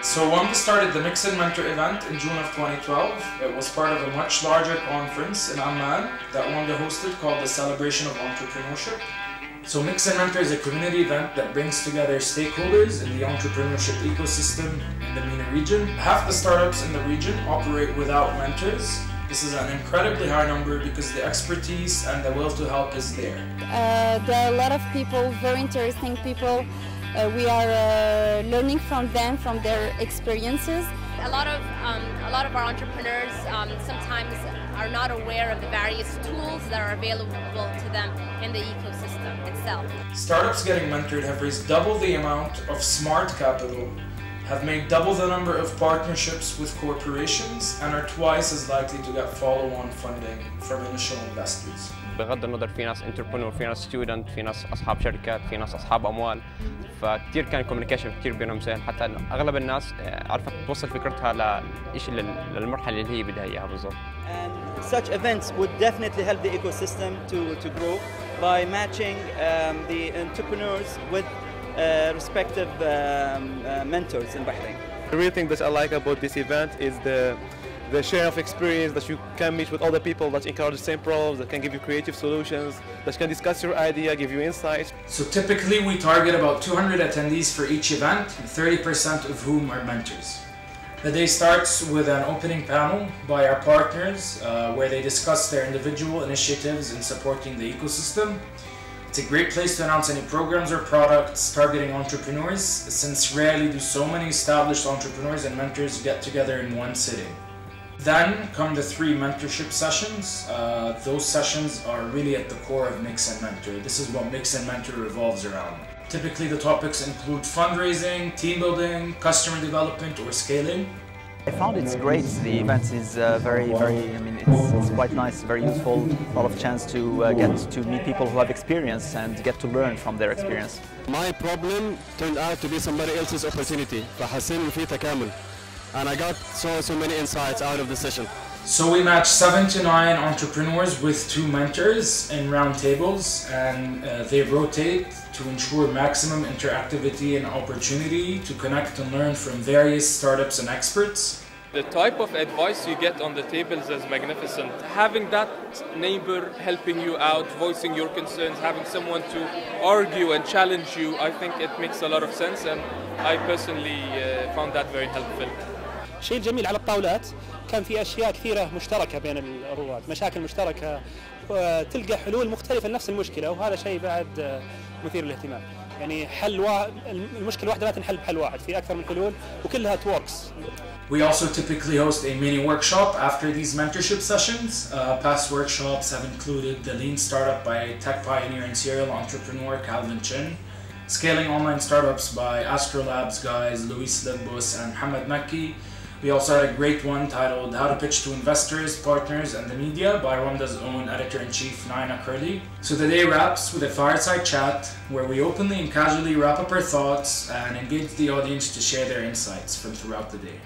So Wamda started the Mix and Mentor event in June of 2012. It was part of a much larger conference in Amman that Wamda hosted called the Celebration of Entrepreneurship. So Mix and Mentor is a community event that brings together stakeholders in the entrepreneurship ecosystem in the MENA region. Half the startups in the region operate without mentors. This is an incredibly high number because the expertise and the will to help is there. Uh, there are a lot of people, very interesting people. Uh, we are uh, learning from them, from their experiences. A lot of um, a lot of our entrepreneurs um, sometimes are not aware of the various tools that are available to them in the ecosystem itself. Startups getting mentored have raised double the amount of smart capital, have made double the number of partnerships with corporations, and are twice as likely to get follow-on funding from initial investors. بغض النظر في ناس انتربرنور في ناس ستودنت في ناس اصحاب شركات في ناس اصحاب اموال فكتير كان الكوميونيكيشن كتير بينهم سهل حتى إنه اغلب الناس آه، عرفت توصل فكرتها لشيء للمرحله اللي هي بدها اياها بالضبط And such events would definitely help the ecosystem to, to grow by matching um, the entrepreneurs with uh, respective um, uh, mentors in Bahrain. The real thing that I like about this event is the the share of experience that you can meet with other people that encounter the same problems, that can give you creative solutions, that can discuss your idea, give you insights. So typically we target about 200 attendees for each event, 30% of whom are mentors. The day starts with an opening panel by our partners uh, where they discuss their individual initiatives in supporting the ecosystem. It's a great place to announce any programs or products targeting entrepreneurs since rarely do so many established entrepreneurs and mentors get together in one sitting. Then come the three mentorship sessions. Uh, those sessions are really at the core of Mix and Mentor. This is what Mix and Mentor revolves around. Typically, the topics include fundraising, team building, customer development, or scaling. I found it's great. The event is uh, very, very, I mean, it's, it's quite nice, very useful. A lot of chance to uh, get to meet people who have experience and get to learn from their experience. My problem turned out to be somebody else's opportunity. فحسيت إن في تكامل. And I got so, so many insights out of the session. So we match seven to nine entrepreneurs with two mentors in round tables, and uh, they rotate to ensure maximum interactivity and opportunity to connect and learn from various startups and experts. The type of advice you get on the tables is magnificent. Having that neighbor helping you out, voicing your concerns, having someone to argue and challenge you, I think it makes a lot of sense, and I personally uh, found that very helpful. الشيء الجميل على الطاولات كان في اشياء كثيره مشتركه بين الرواد مشاكل مشتركه وتلقى حلول مختلفه لنفس المشكله وهذا شيء بعد مثير للاهتمام يعني حل المشكله واحده تنحل بحل واحد في اكثر من حلول وكلها توركس We also typically host a mini workshop after these mentorship sessions. Uh, past workshops have included the Lean Startup by tech pioneer and serial entrepreneur Calvin Chin, Scaling Online Startups by Astrolabs guys Louis Lebbos and Hamad Mekki, we also had a great one titled How to Pitch to Investors, Partners, and the Media by Wamda's own editor-in-chief, Nina Curley. So the day wraps with a fireside chat where we openly and casually wrap up our thoughts and engage the audience to share their insights from throughout the day.